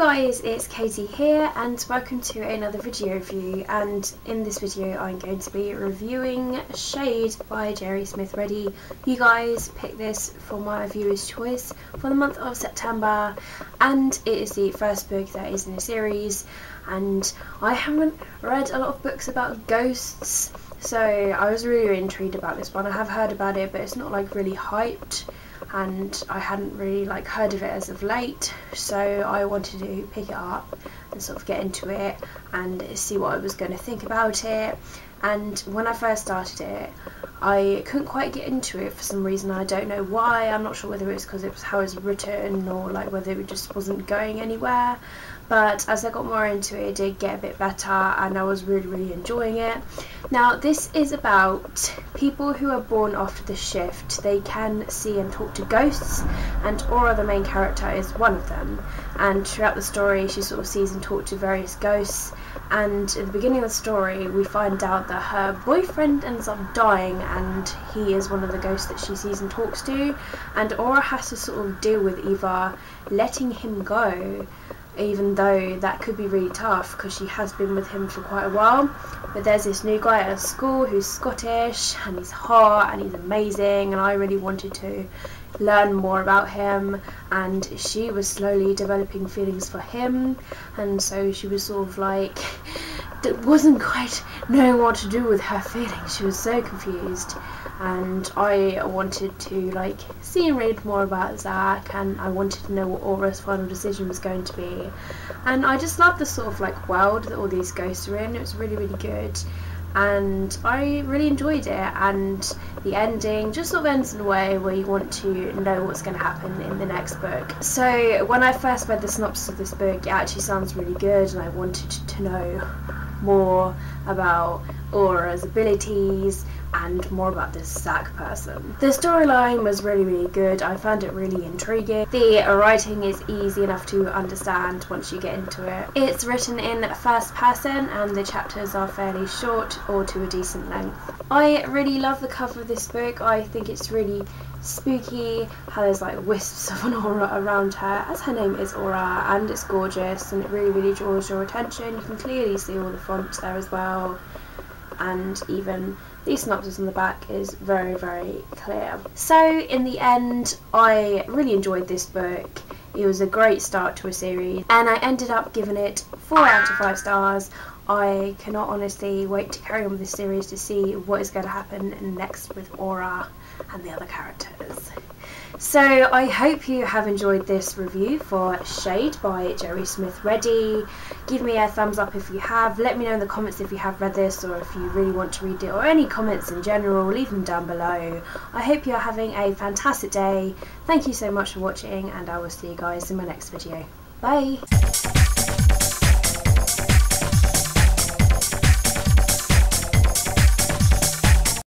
guys, it's Katie here and welcome to another video review and in this video I'm going to be reviewing Shade by Jeri Smith-Ready. You guys picked this for my viewer's choice for the month of September and it is the first book that is in a series and I haven't read a lot of books about ghosts so I was really, really intrigued about this one. I have heard about it but it's not like really hyped and I hadn't really like heard of it as of late so I wanted to pick it up and sort of get into it and see what I was going to think about it. And when I first started it I couldn't quite get into it for some reason. I don't know why. I'm not sure whether it was because it was how it was written or like whether it just wasn't going anywhere but as I got more into it, it did get a bit better and I was really really enjoying it. Now this is about people who are born after the shift. They can see and talk to ghosts and Aura the main character is one of them and throughout the story she sort of sees and talks to various ghosts and at the beginning of the story we find out that her boyfriend ends up dying and he is one of the ghosts that she sees and talks to and Aura has to sort of deal with either letting him go even though that could be really tough because she has been with him for quite a while. But there's this new guy at school who's Scottish and he's hot and he's amazing, and I really wanted to learn more about him. And she was slowly developing feelings for him, and so she was sort of like wasn't quite knowing what to do with her feelings. She was so confused. And I wanted to like see and read more about Zach and I wanted to know what Aura's final decision was going to be. And I just loved the sort of like world that all these ghosts are in. It was really really good. And I really enjoyed it. And the ending just sort of ends in a way where you want to know what's going to happen in the next book. So when I first read the synopsis of this book it actually sounds really good and I wanted to know more about Aura's abilities and more about this Zach person. The storyline was really really good, I found it really intriguing. The writing is easy enough to understand once you get into it. It's written in first person and the chapters are fairly short or to a decent length. I really love the cover of this book, I think it's really spooky, how there's like wisps of an aura around her, as her name is Aura, and it's gorgeous and it really really draws your attention. You can clearly see all the fonts there as well and even the synopsis on the back is very very clear. So in the end I really enjoyed this book. It was a great start to a series and I ended up giving it 4 out of 5 stars. I cannot honestly wait to carry on with this series to see what is going to happen next with Aura and the other characters. So I hope you have enjoyed this review for Shade by Jeri Smith-Ready. Give me a thumbs up if you have. Let me know in the comments if you have read this or if you really want to read it or any comments in general. Leave them down below. I hope you're having a fantastic day. Thank you so much for watching and I will see you guys in my next video. Bye!